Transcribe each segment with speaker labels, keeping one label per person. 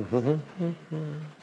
Speaker 1: 嗯哼。哼哼哼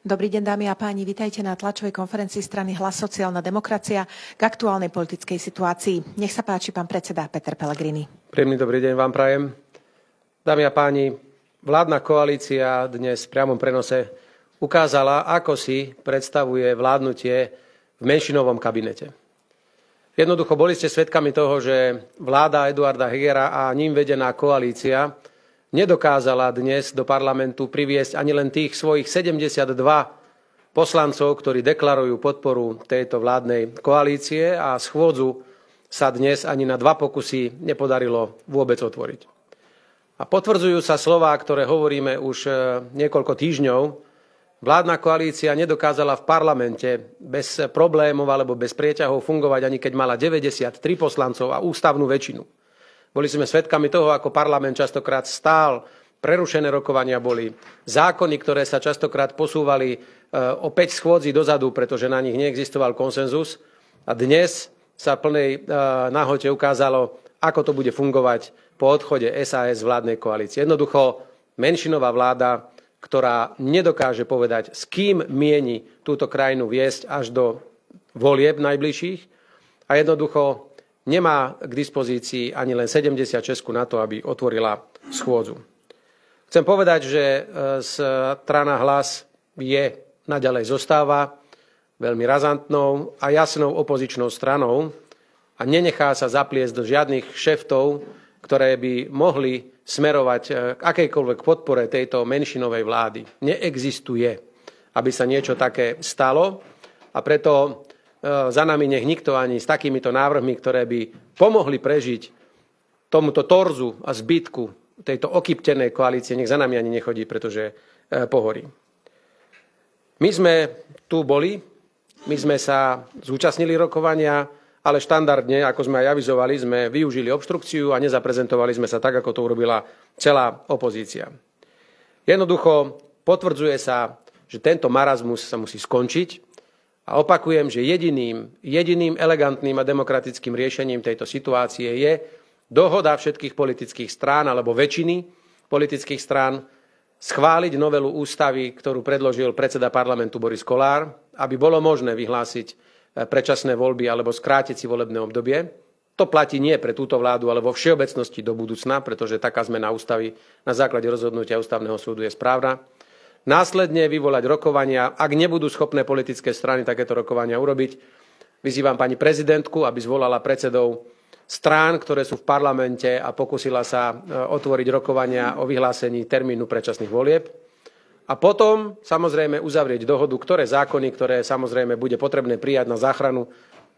Speaker 1: Dobrý deň, dámy a páni, vitajte na tlačovej konferencii strany Hlas sociálna demokracia k aktuálnej politickej situácii. Nech sa páči, pán predseda Peter Pellegrini.
Speaker 2: Príjemný dobrý deň vám prajem. Dámy a páni, vládna koalícia dnes v priamom prenose ukázala, ako si predstavuje vládnutie v menšinovom kabinete. Jednoducho boli ste svedkami toho, že vláda Eduarda Hegera a ním vedená koalícia nedokázala dnes do parlamentu priviesť ani len tých svojich 72 poslancov, ktorí deklarujú podporu tejto vládnej koalície a schôdzu sa dnes ani na dva pokusy nepodarilo vôbec otvoriť. A potvrdzujú sa slová, ktoré hovoríme už e, niekoľko týždňov. Vládna koalícia nedokázala v parlamente bez problémov alebo bez prieťahov fungovať, ani keď mala 93 poslancov a ústavnú väčšinu. Boli sme svedkami toho, ako parlament častokrát stál, prerušené rokovania boli, zákony, ktoré sa častokrát posúvali e, o 5 schôdzi dozadu, pretože na nich neexistoval konsenzus. A dnes sa plnej e, nahote ukázalo, ako to bude fungovať po odchode SAS vládnej koalície. Jednoducho menšinová vláda, ktorá nedokáže povedať, s kým mieni túto krajinu viesť až do volieb najbližších a jednoducho nemá k dispozícii ani len 76 na to, aby otvorila schôdzu. Chcem povedať, že e, strana hlas je, naďalej zostáva veľmi razantnou a jasnou opozičnou stranou a nenechá sa zapliesť do žiadnych šeftov, ktoré by mohli smerovať e, k akejkoľvek podpore tejto menšinovej vlády. Neexistuje, aby sa niečo také stalo a preto za nami nech nikto ani s takýmito návrhmi, ktoré by pomohli prežiť tomuto torzu a zbytku tejto okyptenej koalície, nech za nami ani nechodí, pretože e, pohorí. My sme tu boli, my sme sa zúčastnili rokovania, ale štandardne, ako sme aj avizovali, sme využili obštrukciu a nezaprezentovali sme sa tak, ako to urobila celá opozícia. Jednoducho potvrdzuje sa, že tento marazmus sa musí skončiť a opakujem, že jediným, jediným elegantným a demokratickým riešením tejto situácie je dohoda všetkých politických strán alebo väčšiny politických strán schváliť novelu ústavy, ktorú predložil predseda parlamentu Boris Kolár, aby bolo možné vyhlásiť e, predčasné voľby alebo skrátiť si volebné obdobie. To platí nie pre túto vládu, ale vo všeobecnosti do budúcna, pretože taká zmena ústavy na základe rozhodnutia ústavného súdu je správna následne vyvolať rokovania, ak nebudú schopné politické strany takéto rokovania urobiť. Vyzývam pani prezidentku, aby zvolala predsedov strán, ktoré sú v parlamente a pokusila sa e, otvoriť rokovania o vyhlásení termínu predčasných volieb. A potom samozrejme uzavrieť dohodu, ktoré zákony, ktoré samozrejme bude potrebné prijať na záchranu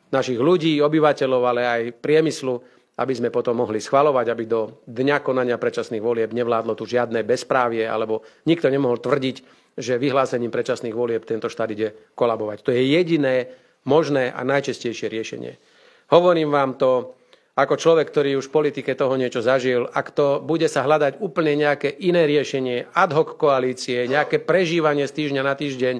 Speaker 2: našich ľudí, obyvateľov, ale aj priemyslu, aby sme potom mohli schvalovať, aby do dňa konania predčasných volieb nevládlo tu žiadne bezprávie, alebo nikto nemohol tvrdiť, že vyhlásením predčasných volieb tento štát ide kolabovať. To je jediné možné a najčastejšie riešenie. Hovorím vám to ako človek, ktorý už v politike toho niečo zažil. Ak to bude sa hľadať úplne nejaké iné riešenie, ad hoc koalície, nejaké prežívanie z týždňa na týždeň,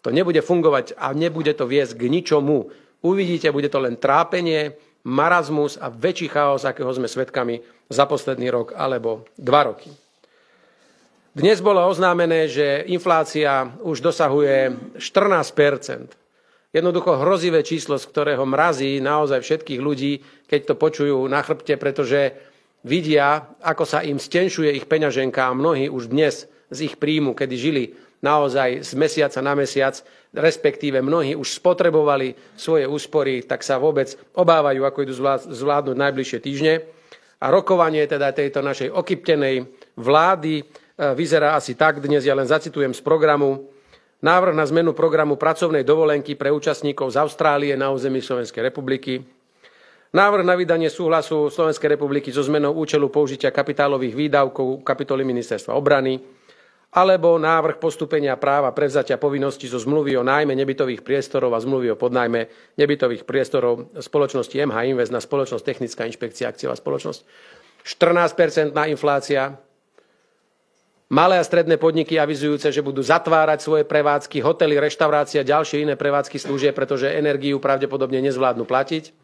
Speaker 2: to nebude fungovať a nebude to viesť k ničomu. Uvidíte, bude to len trápenie, marazmus a väčší chaos, akého sme svedkami za posledný rok alebo dva roky. Dnes bolo oznámené, že inflácia už dosahuje 14% Jednoducho hrozivé číslo, z ktorého mrazí naozaj všetkých ľudí, keď to počujú na chrbte, pretože vidia, ako sa im stenšuje ich peňaženka a mnohí už dnes z ich príjmu, kedy žili naozaj z mesiaca na mesiac, respektíve mnohí už spotrebovali svoje úspory, tak sa vôbec obávajú, ako idú zvládnuť najbližšie týždne. A rokovanie teda tejto našej okyptenej vlády E, vyzerá asi tak, dnes ja len zacitujem z programu, návrh na zmenu programu pracovnej dovolenky pre účastníkov z Austrálie na území Slovenskej republiky, návrh na vydanie súhlasu Slovenskej republiky so zmenou účelu použitia kapitálových výdavkov kapitoly Ministerstva obrany, alebo návrh postupenia práva prevzatia povinnosti zo zmluvy o nájme nebytových priestorov a zmluvy o podnájme nebytových priestorov spoločnosti MH Invest na spoločnosť Technická inšpekcia akciová spoločnosť. 14-percentná inflácia, Malé a stredné podniky avizujúce, že budú zatvárať svoje prevádzky, hotely, reštaurácie a ďalšie iné prevádzky služie, pretože energiu pravdepodobne nezvládnu platiť.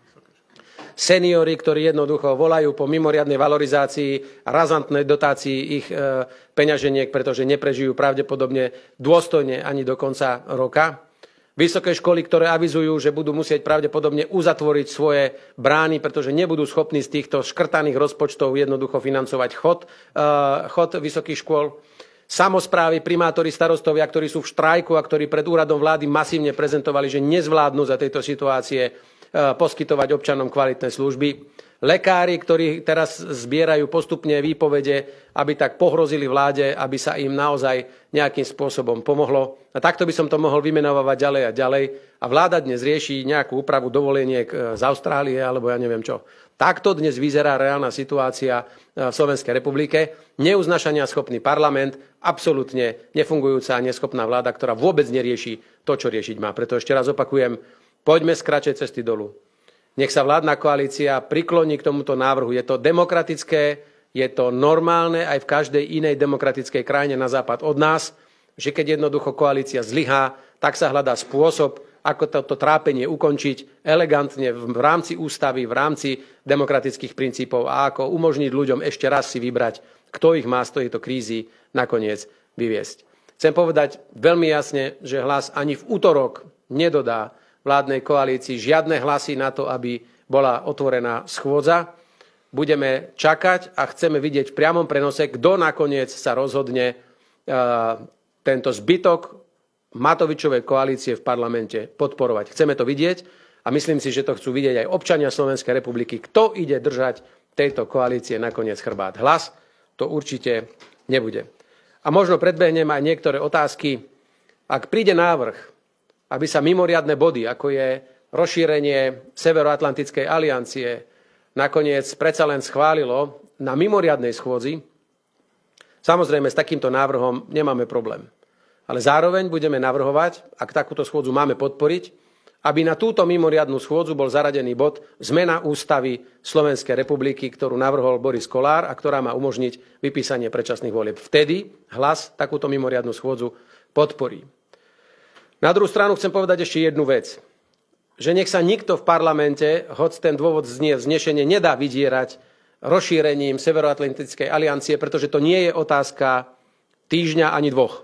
Speaker 2: Seniori, ktorí jednoducho volajú po mimoriadnej valorizácii razantnej dotácii ich e, peňaženiek, pretože neprežijú pravdepodobne dôstojne ani do konca roka. Vysoké školy, ktoré avizujú, že budú musieť pravdepodobne uzatvoriť svoje brány, pretože nebudú schopní z týchto škrtaných rozpočtov jednoducho financovať chod, uh, chod vysokých škôl. Samozprávy, primátori, starostovia, ktorí sú v štrajku a ktorí pred úradom vlády masívne prezentovali, že nezvládnu za tejto situácie poskytovať občanom kvalitné služby lekári, ktorí teraz zbierajú postupne výpovede, aby tak pohrozili vláde, aby sa im naozaj nejakým spôsobom pomohlo. A takto by som to mohol vymenovať ďalej a ďalej. A vláda dnes rieši nejakú úpravu dovoleniek e, z Austrálie, alebo ja neviem čo. Takto dnes vyzerá reálna situácia e, v Slovenskej republike. Neuznašania schopný parlament, absolútne nefungujúca a neschopná vláda, ktorá vôbec nerieši to, čo riešiť má. Preto ešte raz opakujem, poďme z kratšej cesty dolu. Nech sa vládna koalícia prikloní k tomuto návrhu. Je to demokratické, je to normálne aj v každej inej demokratickej krajine na západ od nás, že keď jednoducho koalícia zlyhá, tak sa hľadá spôsob, ako toto trápenie ukončiť elegantne v rámci ústavy, v rámci demokratických princípov a ako umožniť ľuďom ešte raz si vybrať, kto ich má z tejto krízy nakoniec vyviesť. Chcem povedať veľmi jasne, že hlas ani v útorok nedodá vládnej koalícii žiadne hlasy na to, aby bola otvorená schôdza. Budeme čakať a chceme vidieť v priamom prenose, kto nakoniec sa rozhodne tento zbytok Matovičovej koalície v parlamente podporovať. Chceme to vidieť a myslím si, že to chcú vidieť aj občania Slovenskej republiky. Kto ide držať tejto koalície nakoniec chrbát? Hlas to určite nebude. A možno predbehnem aj niektoré otázky. Ak príde návrh aby sa mimoriadne body, ako je rozšírenie Severoatlantickej aliancie, nakoniec predsa len schválilo na mimoriadnej schôdzi. Samozrejme, s takýmto návrhom nemáme problém. Ale zároveň budeme navrhovať, ak takúto schôdzu máme podporiť, aby na túto mimoriadnú schôdzu bol zaradený bod zmena ústavy Slovenskej republiky, ktorú navrhol Boris Kolár a ktorá má umožniť vypísanie predčasných volieb. Vtedy hlas takúto mimoriadnu schôdzu podporí. Na druhú stranu chcem povedať ešte jednu vec. Že nech sa nikto v parlamente, hoď ten dôvod znie vznešenie, nedá vydierať rozšírením Severoatlantickej aliancie, pretože to nie je otázka týždňa ani dvoch.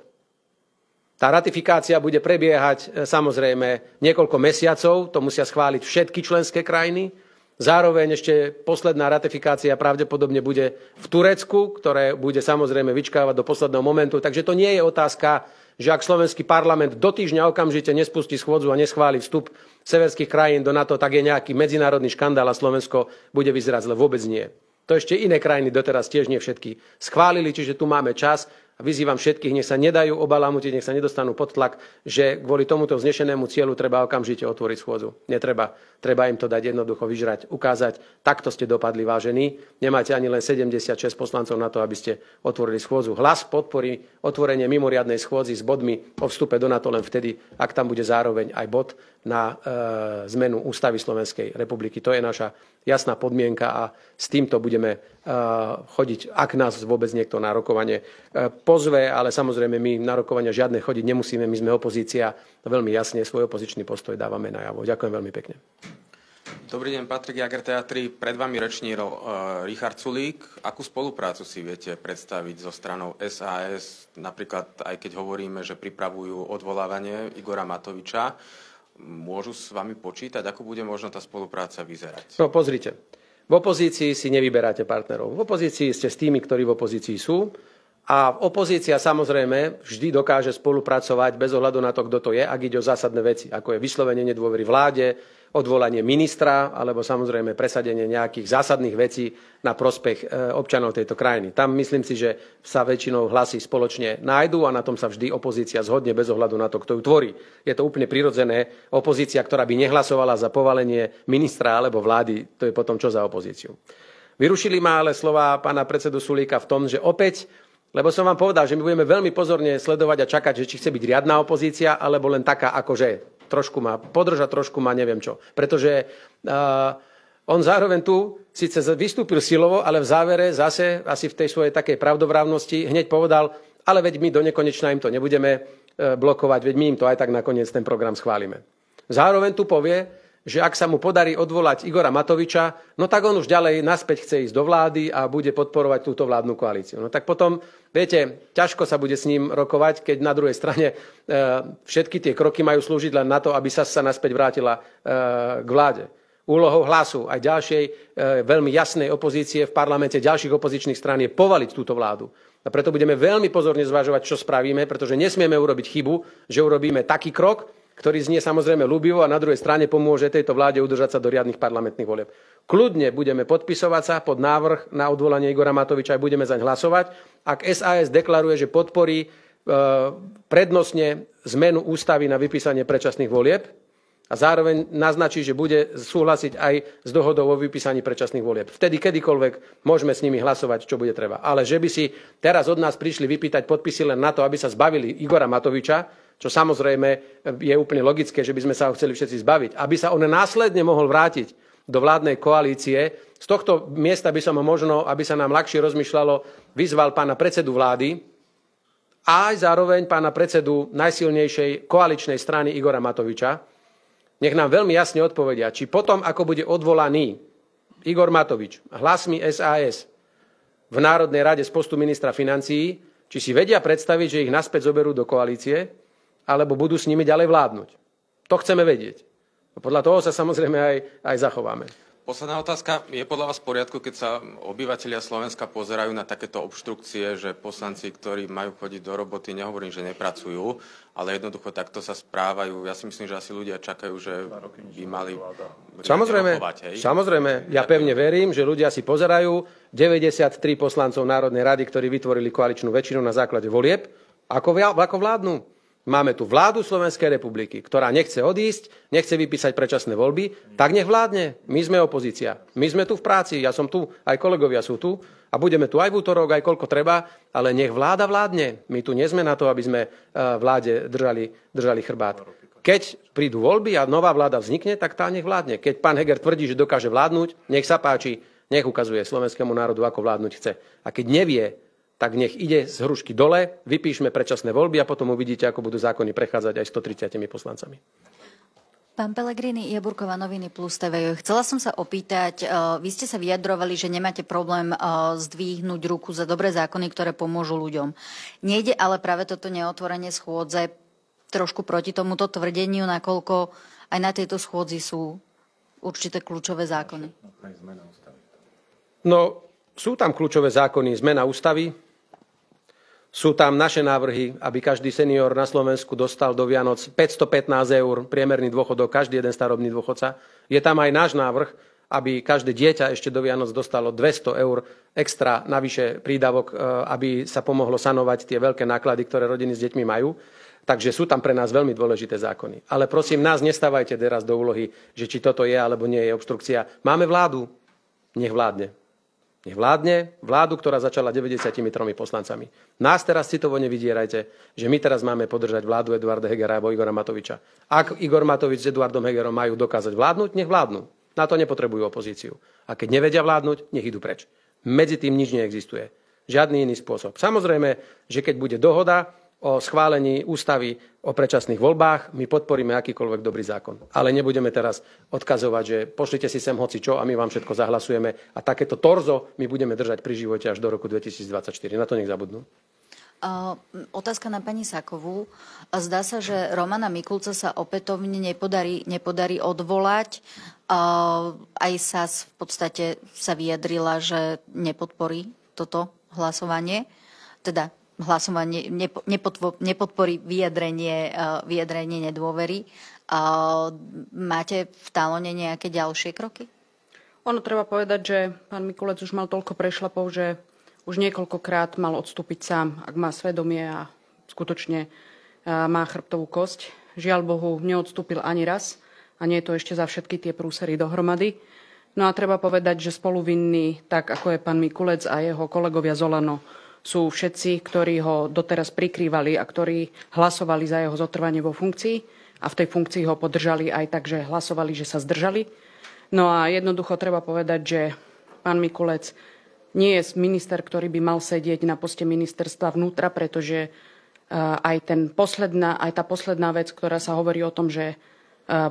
Speaker 2: Tá ratifikácia bude prebiehať e, samozrejme niekoľko mesiacov, to musia schváliť všetky členské krajiny. Zároveň ešte posledná ratifikácia pravdepodobne bude v Turecku, ktoré bude samozrejme vyčkávať do posledného momentu. Takže to nie je otázka že ak slovenský parlament do týždňa okamžite nespustí schôdzu a neschváli vstup severských krajín do NATO, tak je nejaký medzinárodný škandál a Slovensko bude vyzerať zle. Vôbec nie. To ešte iné krajiny doteraz tiež nie všetky schválili, čiže tu máme čas a vyzývam všetkých, nech sa nedajú obalamutiť, nech sa nedostanú pod tlak, že kvôli tomuto vznešenému cieľu treba okamžite otvoriť schôdzu. Netreba. Treba im to dať jednoducho vyžrať, ukázať, takto ste dopadli, vážení. Nemáte ani len 76 poslancov na to, aby ste otvorili schôdzu. Hlas podporí otvorenie mimoriadnej schôdzy s bodmi o vstupe do NATO len vtedy, ak tam bude zároveň aj bod na e, zmenu ústavy Slovenskej republiky. To je naša jasná podmienka a s týmto budeme e, chodiť, ak nás vôbec niekto na rokovanie e, pozve, ale samozrejme my na rokovania žiadne chodiť nemusíme, my sme opozícia, veľmi jasne svoj opozičný postoj dávame najavo. Ďakujem veľmi pekne.
Speaker 3: Dobrý deň, Patrik Jager, Teatri. Pred vami rečníro uh, Richard Sulík. Akú spoluprácu si viete predstaviť so stranou SAS, napríklad aj keď hovoríme, že pripravujú odvolávanie Igora Matoviča, môžu s vami počítať? Ako bude možno tá spolupráca vyzerať?
Speaker 2: No pozrite, v opozícii si nevyberáte partnerov. V opozícii ste s tými, ktorí v opozícii sú. A opozícia samozrejme vždy dokáže spolupracovať bez ohľadu na to, kto to je, ak ide o zásadné veci, ako je vyslovenie nedôvery vláde, odvolanie ministra alebo samozrejme presadenie nejakých zásadných vecí na prospech e, občanov tejto krajiny. Tam myslím si, že sa väčšinou hlasy spoločne nájdú a na tom sa vždy opozícia zhodne bez ohľadu na to, kto ju tvorí. Je to úplne prirodzené. Opozícia, ktorá by nehlasovala za povalenie ministra alebo vlády, to je potom čo za opozíciu. Vyrušili ma ale slova pána predsedu Sulíka v tom, že opäť lebo som vám povedal, že my budeme veľmi pozorne sledovať a čakať, že či chce byť riadna opozícia, alebo len taká akože trošku ma podrža, trošku ma neviem čo. Pretože uh, on zároveň tu síce vystúpil silovo, ale v závere zase asi v tej svojej takej pravdovrávnosti hneď povedal, ale veď my do nekonečna im to nebudeme e, blokovať, veď my im to aj tak nakoniec ten program schválime. Zároveň tu povie, že ak sa mu podarí odvolať Igora Matoviča, no tak on už ďalej naspäť chce ísť do vlády a bude podporovať túto vládnu koalíciu. No tak potom, viete, ťažko sa bude s ním rokovať, keď na druhej strane e, všetky tie kroky majú slúžiť len na to, aby sa sa naspäť vrátila e, k vláde. Úlohou hlasu aj ďalšej e, veľmi jasnej opozície v parlamente ďalších opozičných strán je povaliť túto vládu. A preto budeme veľmi pozorne zvažovať, čo spravíme, pretože nesmieme urobiť chybu, že urobíme taký krok, ktorý znie samozrejme ľubivo a na druhej strane pomôže tejto vláde udržať sa do riadnych parlamentných volieb. Kľudne budeme podpisovať sa pod návrh na odvolanie Igora Matoviča a budeme zaň hlasovať. Ak SAS deklaruje, že podporí e, prednostne zmenu ústavy na vypísanie predčasných volieb a zároveň naznačí, že bude súhlasiť aj s dohodou o vypísaní predčasných volieb. Vtedy kedykoľvek môžeme s nimi hlasovať, čo bude treba. Ale že by si teraz od nás prišli vypýtať podpisy len na to, aby sa zbavili Igora Matoviča, čo samozrejme je úplne logické, že by sme sa ho chceli všetci zbaviť. Aby sa on následne mohol vrátiť do vládnej koalície, z tohto miesta by som ho možno, aby sa nám ľahšie rozmýšľalo, vyzval pána predsedu vlády a aj zároveň pána predsedu najsilnejšej koaličnej strany Igora Matoviča. Nech nám veľmi jasne odpovedia, či potom, ako bude odvolaný Igor Matovič hlasmi SAS v Národnej rade z postu ministra financií, či si vedia predstaviť, že ich naspäť zoberú do koalície, alebo budú s nimi ďalej vládnuť. To chceme vedieť. A podľa toho sa samozrejme aj, aj zachováme.
Speaker 3: Posledná otázka. Je podľa vás v poriadku, keď sa obyvateľia Slovenska pozerajú na takéto obštrukcie, že poslanci, ktorí majú chodiť do roboty, nehovorím, že nepracujú, ale jednoducho takto sa správajú. Ja si myslím, že asi ľudia čakajú, že by mali
Speaker 2: Samozrejme, hej? samozrejme. Ja pevne verím, že ľudia si pozerajú 93 poslancov Národnej rady, ktorí vytvorili koaličnú väčšinu na základe volieb, ako, ako vládnu. Máme tu vládu Slovenskej republiky, ktorá nechce odísť, nechce vypísať predčasné voľby, tak nech vládne. My sme opozícia. My sme tu v práci, ja som tu, aj kolegovia sú tu a budeme tu aj v útorok, aj koľko treba, ale nech vláda vládne. My tu nie sme na to, aby sme e, vláde držali, držali chrbát. Keď prídu voľby a nová vláda vznikne, tak tá nech vládne. Keď pán Heger tvrdí, že dokáže vládnuť, nech sa páči, nech ukazuje slovenskému národu, ako vládnuť chce. A keď nevie, tak nech ide z hrušky dole, vypíšme predčasné voľby a potom uvidíte, ako budú zákony prechádzať aj 130 poslancami.
Speaker 4: Pán Pelegrini, Jaburková noviny plus TV. Chcela som sa opýtať, e, vy ste sa vyjadrovali, že nemáte problém e, zdvihnúť ruku za dobré zákony, ktoré pomôžu ľuďom. Nejde ale práve toto neotvorenie schôdze trošku proti tomuto tvrdeniu, nakoľko aj na tejto schôdzi sú určité kľúčové zákony.
Speaker 2: No, sú tam kľúčové zákony, zmena ústavy, sú tam naše návrhy, aby každý senior na Slovensku dostal do Vianoc 515 eur priemerný dôchodok, každý jeden starobný dôchodca. Je tam aj náš návrh, aby každé dieťa ešte do Vianoc dostalo 200 eur extra navyše prídavok, e, aby sa pomohlo sanovať tie veľké náklady, ktoré rodiny s deťmi majú. Takže sú tam pre nás veľmi dôležité zákony. Ale prosím, nás nestávajte teraz do úlohy, že či toto je alebo nie je obštrukcia. Máme vládu, nech vládne. Nech vládne vládu, ktorá začala 93 poslancami. Nás teraz citovo nevydierajte, že my teraz máme podržať vládu Eduarda Hegera alebo Igora Matoviča. Ak Igor Matovič s Eduardom Hegerom majú dokázať vládnuť, nech vládnu. Na to nepotrebujú opozíciu. A keď nevedia vládnuť, nech idú preč. Medzi tým nič neexistuje. Žiadny iný spôsob. Samozrejme, že keď bude dohoda o schválení ústavy o predčasných voľbách, my podporíme akýkoľvek dobrý zákon. Ale nebudeme teraz odkazovať, že pošlite si sem hoci čo a my vám všetko zahlasujeme a takéto torzo my budeme držať pri živote až do roku 2024. Na to nech zabudnú.
Speaker 4: Uh, otázka na pani Sakovú. Zdá sa, že Romana Mikulca sa opätovne nepodarí, nepodarí odvolať. Uh, aj sa v podstate sa vyjadrila, že nepodporí toto hlasovanie. Teda hlasovanie nepo, nepodpo, nepodporí vyjadrenie, uh, vyjadrenie nedôvery. Uh, máte v talone nejaké ďalšie kroky?
Speaker 5: Ono treba povedať, že pán Mikulec už mal toľko prešlapov, že už niekoľkokrát mal odstúpiť sám, ak má svedomie a skutočne má chrbtovú kosť. Žiaľ Bohu, neodstúpil ani raz a nie je to ešte za všetky tie prúsery dohromady. No a treba povedať, že spoluvinní, tak ako je pán Mikulec a jeho kolegovia Zolano, sú všetci, ktorí ho doteraz prikrývali a ktorí hlasovali za jeho zotrvanie vo funkcii a v tej funkcii ho podržali aj tak, že hlasovali, že sa zdržali. No a jednoducho treba povedať, že pán Mikulec nie je minister, ktorý by mal sedieť na poste ministerstva vnútra, pretože eh, aj, ten posledná, aj tá posledná vec, ktorá sa hovorí o tom, že eh,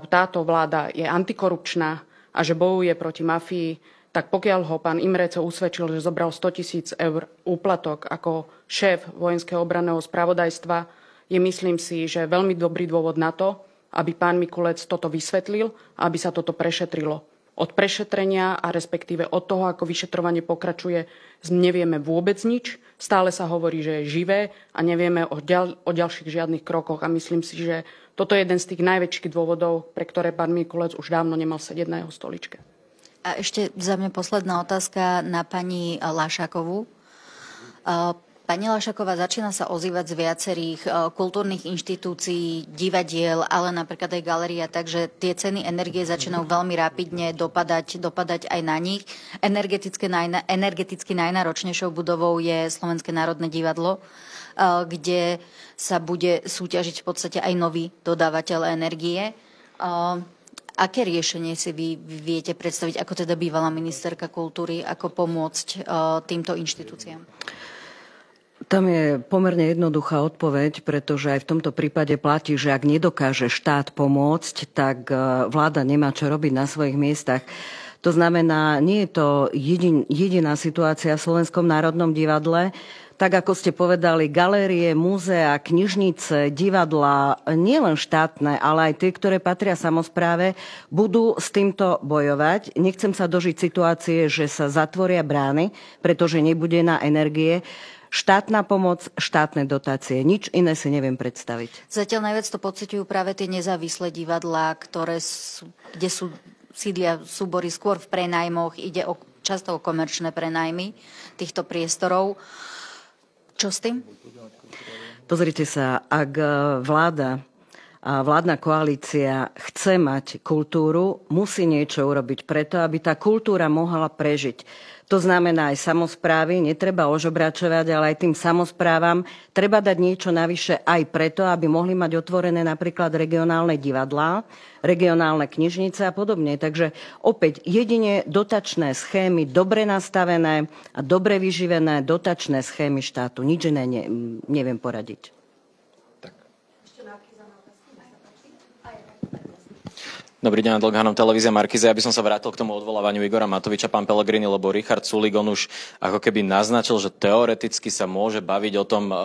Speaker 5: táto vláda je antikorupčná a že bojuje proti mafii, tak pokiaľ ho pán Imreco usvedčil, že zobral 100 tisíc eur úplatok ako šéf vojenského obranného spravodajstva, je myslím si, že veľmi dobrý dôvod na to, aby pán Mikulec toto vysvetlil a aby sa toto prešetrilo od prešetrenia a respektíve od toho, ako vyšetrovanie pokračuje, nevieme vôbec nič. Stále sa hovorí, že je živé a nevieme o, ďal, o ďalších žiadnych krokoch. A myslím si, že toto je jeden z tých najväčších dôvodov, pre ktoré pán Mikulec už dávno nemal sedieť na jeho stoličke.
Speaker 4: A ešte za mňa posledná otázka na pani Lášakovú. Pani Lašaková začína sa ozývať z viacerých uh, kultúrnych inštitúcií, divadiel, ale napríklad aj galeria, takže tie ceny energie začínajú veľmi rapidne dopadať, dopadať aj na nich. Energeticky, najna, energeticky najnáročnejšou budovou je Slovenské národné divadlo, uh, kde sa bude súťažiť v podstate aj nový dodávateľ energie. Aké riešenie si vy viete predstaviť, ako teda bývalá ministerka kultúry, ako pomôcť týmto inštitúciám?
Speaker 6: Tam je pomerne jednoduchá odpoveď, pretože aj v tomto prípade platí, že ak nedokáže štát pomôcť, tak e, vláda nemá čo robiť na svojich miestach. To znamená, nie je to jedin, jediná situácia v Slovenskom národnom divadle. Tak ako ste povedali, galérie, múzea, knižnice, divadla, nielen štátne, ale aj tie, ktoré patria samozpráve, budú s týmto bojovať. Nechcem sa dožiť situácie, že sa zatvoria brány, pretože nebude na energie štátna pomoc, štátne dotácie. Nič iné si neviem predstaviť.
Speaker 4: Zatiaľ najviac to pociťujú práve tie nezávislé divadlá, ktoré sú, kde sú sídlia súbory skôr v prenajmoch. Ide o, často o komerčné prenajmy týchto priestorov. Čo s tým?
Speaker 6: Pozrite sa, ak e, vláda a vládna koalícia chce mať kultúru, musí niečo urobiť preto, aby tá kultúra mohla prežiť. To znamená aj samozprávy, netreba ožobračovať, ale aj tým samozprávam treba dať niečo navyše aj preto, aby mohli mať otvorené napríklad regionálne divadlá, regionálne knižnice a podobne. Takže opäť jedine dotačné schémy, dobre nastavené a dobre vyživené dotačné schémy štátu. Nič iné ne, neviem poradiť.
Speaker 7: Dobrý deň, Dlghanom, televízia Markize. Ja by som sa vrátil k tomu odvolávaniu Igora Matoviča, pán Pelegrini, lebo Richard Sulik, on už ako keby naznačil, že teoreticky sa môže baviť o, tom, e,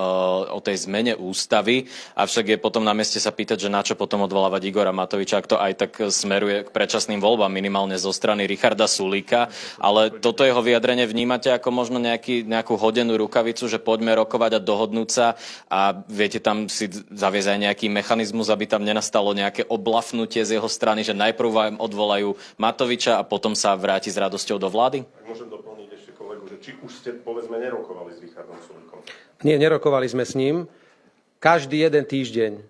Speaker 7: o tej zmene ústavy, avšak je potom na mieste sa pýtať, že na čo potom odvolávať Igora Matoviča, ak to aj tak smeruje k predčasným voľbám, minimálne zo strany Richarda Sulíka. Ale toto jeho vyjadrenie vnímate ako možno nejaký, nejakú hodenú rukavicu, že poďme rokovať a dohodnúť sa a viete tam si zaviesť aj nejaký mechanizmus, aby tam nenastalo nejaké oblafnutie z jeho strany strany, že najprv vám odvolajú Matoviča a potom sa vráti s radosťou do vlády?
Speaker 8: Tak môžem doplniť ešte kolegu, že či už ste povedzme nerokovali s Richardom Sulíkom?
Speaker 2: Nie, nerokovali sme s ním. Každý jeden týždeň,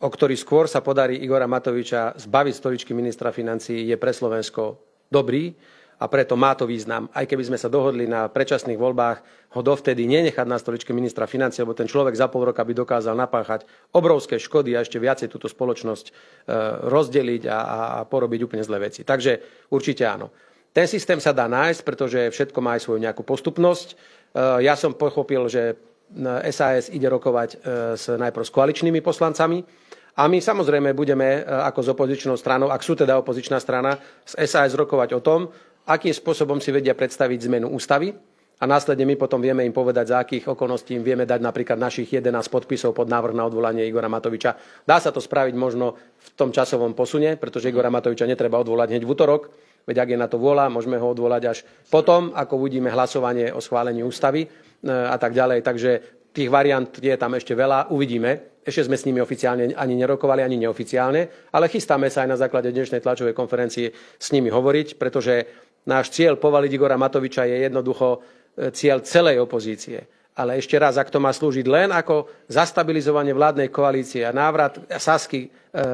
Speaker 2: o ktorý skôr sa podarí Igora Matoviča zbaviť stoličky ministra financií, je pre Slovensko dobrý a preto má to význam. Aj keby sme sa dohodli na predčasných voľbách, ho dovtedy nenechať na stoličke ministra financie, lebo ten človek za pol roka by dokázal napáchať obrovské škody a ešte viacej túto spoločnosť e, rozdeliť a, a porobiť úplne zlé veci. Takže určite áno. Ten systém sa dá nájsť, pretože všetko má aj svoju nejakú postupnosť. E, ja som pochopil, že SAS ide rokovať s najprv s koaličnými poslancami a my samozrejme budeme ako s opozičnou stranou, ak sú teda opozičná strana, s SAS rokovať o tom, akým spôsobom si vedia predstaviť zmenu ústavy, a následne my potom vieme im povedať, za akých okolností im vieme dať napríklad našich 11 podpisov pod návrh na odvolanie Igora Matoviča. Dá sa to spraviť možno v tom časovom posune, pretože Igora Matoviča netreba odvolať hneď v útorok, veď ak je na to vôľa, môžeme ho odvolať až potom, ako uvidíme hlasovanie o schválení ústavy e, a tak ďalej. Takže tých variant je tam ešte veľa, uvidíme. Ešte sme s nimi oficiálne ani nerokovali, ani neoficiálne, ale chystáme sa aj na základe dnešnej tlačovej konferencie s nimi hovoriť, pretože náš cieľ povaliť Igora Matoviča je jednoducho cieľ celej opozície. Ale ešte raz, ak to má slúžiť len ako zastabilizovanie vládnej koalície a návrat Sasky e,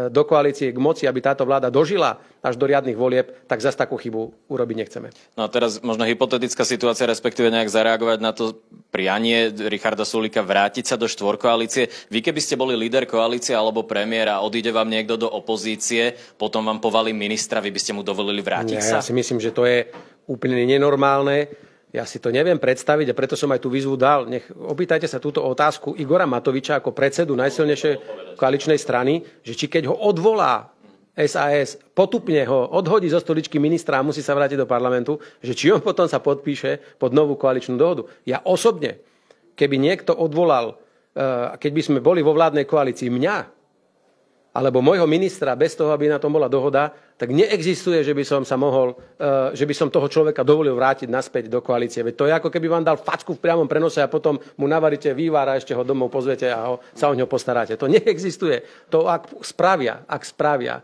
Speaker 2: do koalície k moci, aby táto vláda dožila až do riadnych volieb, tak zase takú chybu urobiť nechceme.
Speaker 7: No a teraz možno hypotetická situácia, respektíve nejak zareagovať na to prianie Richarda Sulika vrátiť sa do štvorkoalície. Vy keby ste boli líder koalície alebo premiéra odíde vám niekto do opozície, potom vám povalí ministra, vy by ste mu dovolili vrátiť
Speaker 2: Nie,
Speaker 7: sa?
Speaker 2: Ja si myslím, že to je úplne nenormálne ja si to neviem predstaviť a preto som aj tú výzvu dal. Nech opýtajte sa túto otázku Igora Matoviča ako predsedu najsilnejšej koaličnej strany, že či keď ho odvolá SAS, potupne ho odhodí zo stoličky ministra a musí sa vrátiť do parlamentu, že či on potom sa podpíše pod novú koaličnú dohodu. Ja osobne, keby niekto odvolal, eh, keď by sme boli vo vládnej koalícii mňa, alebo môjho ministra bez toho, aby na tom bola dohoda, tak neexistuje, že by som sa mohol, eh, že by som toho človeka dovolil vrátiť naspäť do koalície. Veď to je ako keby vám dal facku v priamom prenose a potom mu navaríte vývar a ešte ho domov pozvete a ho, sa o ňo postaráte. To neexistuje. To ak spravia, ak spravia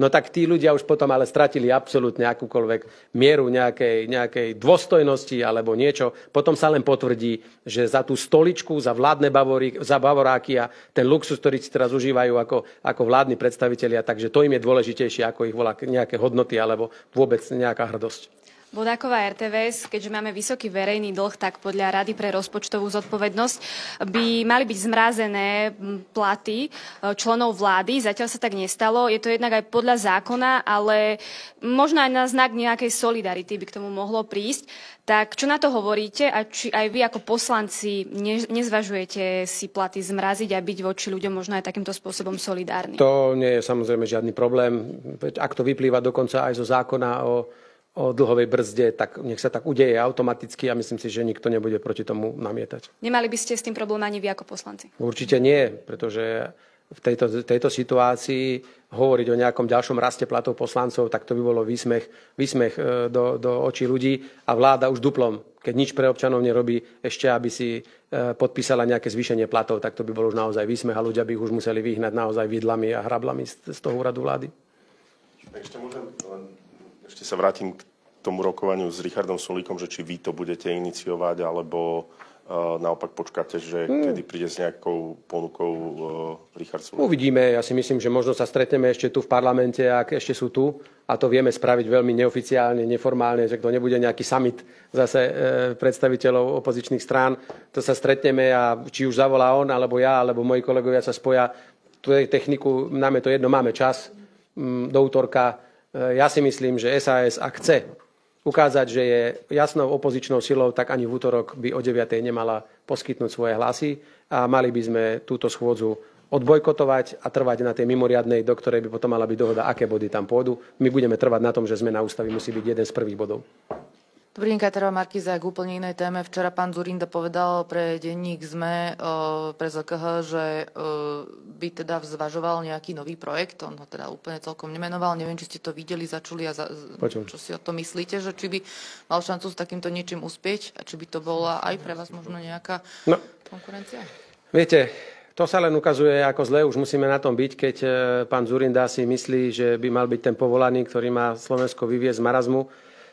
Speaker 2: no tak tí ľudia už potom ale stratili absolútne akúkoľvek mieru nejakej, nejakej dôstojnosti alebo niečo. Potom sa len potvrdí, že za tú stoličku, za vládne bavory, za bavoráky a ten luxus, ktorý si teraz užívajú ako, ako vládni predstavitelia, takže to im je dôležitejšie ako ich volá nejaké hodnoty alebo vôbec nejaká hrdosť.
Speaker 9: Vodáková RTVS, keďže máme vysoký verejný dlh, tak podľa Rady pre rozpočtovú zodpovednosť by mali byť zmrazené platy e, členov vlády. Zatiaľ sa tak nestalo. Je to jednak aj podľa zákona, ale možno aj na znak nejakej solidarity by k tomu mohlo prísť. Tak čo na to hovoríte a či aj vy ako poslanci nezvažujete si platy zmraziť a byť voči ľuďom možno aj takýmto spôsobom solidárni?
Speaker 2: To nie je samozrejme žiadny problém. Ak to vyplýva dokonca aj zo zákona o o dlhovej brzde, tak nech sa tak udeje automaticky a myslím si, že nikto nebude proti tomu namietať.
Speaker 9: Nemali by ste s tým problém ani vy ako poslanci?
Speaker 2: Určite nie, pretože v tejto, tejto situácii hovoriť o nejakom ďalšom raste platov poslancov, tak to by bolo výsmech, výsmech e, do, do očí ľudí a vláda už duplom, keď nič pre občanov nerobí, ešte aby si e, podpísala nejaké zvýšenie platov, tak to by bol už naozaj výsmech a ľudia by ich už museli vyhnať naozaj vidlami a hrablami z, z toho úradu vlády.
Speaker 8: Ešte môžem len ešte sa vrátim k tomu rokovaniu s Richardom Solíkom, že či vy to budete iniciovať, alebo uh, naopak počkáte, že hmm. kedy príde s nejakou ponukou uh, Richard Sulík?
Speaker 2: Uvidíme. Ja si myslím, že možno sa stretneme ešte tu v parlamente, ak ešte sú tu. A to vieme spraviť veľmi neoficiálne, neformálne, že to nebude nejaký summit zase e, predstaviteľov opozičných strán. To sa stretneme a či už zavolá on, alebo ja, alebo moji kolegovia sa spoja. Tu techniku, nám je to jedno, máme čas mm, do útorka ja si myslím, že SAS, ak chce ukázať, že je jasnou opozičnou silou, tak ani v útorok by o 9. nemala poskytnúť svoje hlasy a mali by sme túto schôdzu odbojkotovať a trvať na tej mimoriadnej, do ktorej by potom mala byť dohoda, aké body tam pôjdu. My budeme trvať na tom, že zmena ústavy musí byť jeden z prvých bodov.
Speaker 10: Dobrý deň, Katerová Markiza, k úplne inej téme. Včera pán Zurinda povedal pre denník ZME, pre ZKH, že by teda zvažoval nejaký nový projekt. On ho teda úplne celkom nemenoval. Neviem, či ste to videli, začuli a za, čo si o to myslíte, že či by mal šancu s takýmto niečím uspieť a či by to bola aj pre vás možno nejaká no, konkurencia?
Speaker 2: Viete, to sa len ukazuje, ako zle už musíme na tom byť, keď e, pán Zurinda si myslí, že by mal byť ten povolaný, ktorý má Slovensko vyviezť z marazmu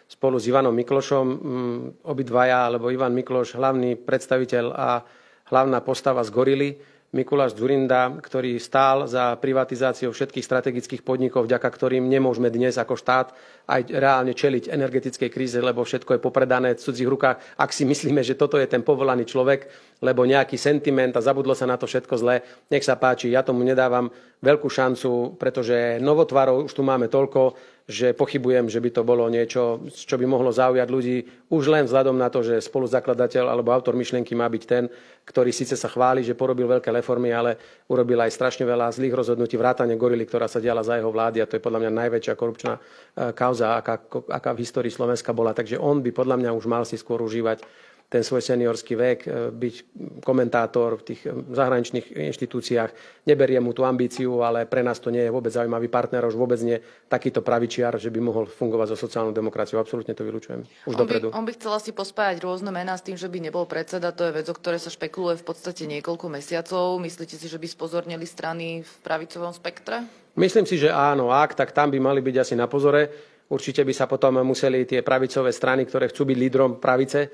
Speaker 2: spolu s Ivanom Miklošom, mm, obidvaja, alebo Ivan Mikloš, hlavný predstaviteľ a hlavná postava z Gorily, Mikuláš Zurinda, ktorý stál za privatizáciou všetkých strategických podnikov, vďaka ktorým nemôžeme dnes ako štát aj reálne čeliť energetickej kríze, lebo všetko je popredané v cudzích rukách. Ak si myslíme, že toto je ten povolaný človek, lebo nejaký sentiment a zabudlo sa na to všetko zlé, nech sa páči, ja tomu nedávam veľkú šancu, pretože novotvarov už tu máme toľko, že pochybujem, že by to bolo niečo, čo by mohlo zaujať ľudí už len vzhľadom na to, že spoluzakladateľ alebo autor myšlienky má byť ten, ktorý síce sa chváli, že porobil veľké reformy, ale urobil aj strašne veľa zlých rozhodnutí, vrátane gorily, ktorá sa diala za jeho vlády a to je podľa mňa najväčšia korupčná e, kauza, aká, aká v histórii Slovenska bola. Takže on by podľa mňa už mal si skôr užívať ten svoj seniorský vek, e, byť komentátor v tých e, zahraničných inštitúciách. Neberie mu tú ambíciu, ale pre nás to nie je vôbec zaujímavý partner, už vôbec nie takýto pravičiar, že by mohol fungovať so sociálnou demokraciou. Absolútne to vylučujem. Už
Speaker 10: on
Speaker 2: dopredu.
Speaker 10: By, on by chcel asi pospájať rôzne mená s tým, že by nebol predseda. To je vec, o ktorej sa špekuluje v podstate niekoľko mesiacov. Myslíte si, že by spozornili strany v pravicovom spektre?
Speaker 2: Myslím si, že áno. Ak, tak tam by mali byť asi na pozore. Určite by sa potom museli tie pravicové strany, ktoré chcú byť lídrom pravice, e,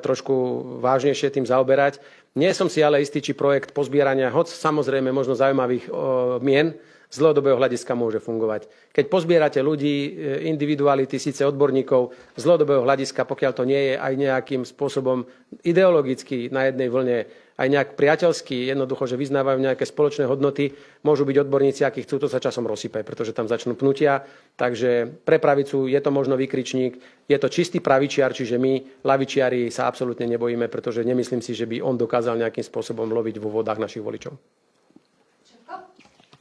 Speaker 2: trošku vážnejšie tým zaoberať. Nie som si ale istý, či projekt pozbierania, hoc samozrejme možno zaujímavých mien, z dlhodobého hľadiska môže fungovať. Keď pozbierate ľudí, e, individuality, síce odborníkov, z dlhodobého hľadiska, pokiaľ to nie je aj nejakým spôsobom ideologicky na jednej vlne, aj nejak priateľský, jednoducho, že vyznávajú nejaké spoločné hodnoty, môžu byť odborníci, akí chcú, to sa časom rozsype, pretože tam začnú pnutia. Takže pre pravicu je to možno výkričník, je to čistý pravičiar, čiže my, lavičiari, sa absolútne nebojíme, pretože nemyslím si, že by on dokázal nejakým spôsobom loviť vo vodách našich voličov.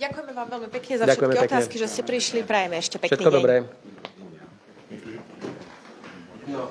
Speaker 1: Ďakujeme vám veľmi pekne za Ďakujeme všetky pekne. otázky, že ste prišli. Prajeme ešte pekný
Speaker 2: Všetko
Speaker 1: deň.
Speaker 2: dobré. No.